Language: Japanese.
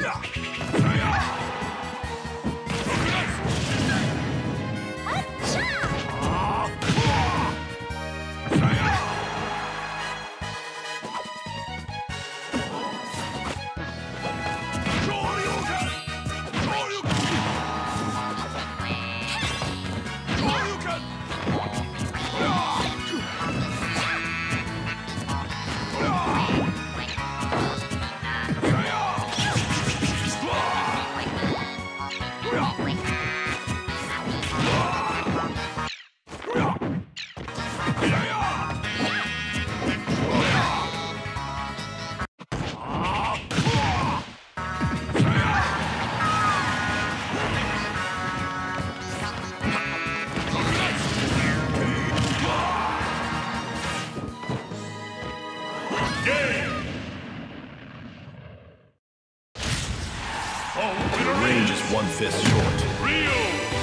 Yeah! No! Game! The range is one-fifth short.